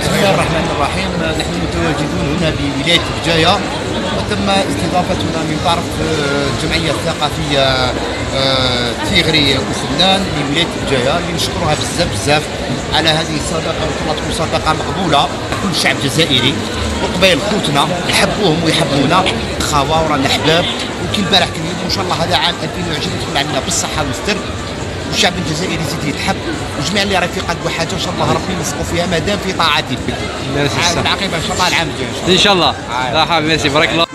بسم الله الرحمن الرحيم. نحن متواجدون هنا بولاية بجاية وتم استضافتنا من طرف آه، الجمعية الثقافية آه، تيغري وفنان لولاية بجاية اللي نشكرها بزاف بزاف على هذه الصداقة الله تكون صداقة مقبولة. كل الشعب الجزائري وقبائل خوتنا يحبوهم ويحبونا. خاوة ورانا احباب وكي البارح كان يقول إن شاء الله هذا عام 2020 يدخل علينا بالصحة والستر. والشعب الجزائري يزيد يتحب. وجميع اللي راه في قلبه حاجة إن شاء الله ربي يلصقوا فيها مادام في طاعتي بك ميرسي. العقيبه إن شاء الله العام الجاي. إن شاء الله. ان شاء الله لا ميرسي بارك الله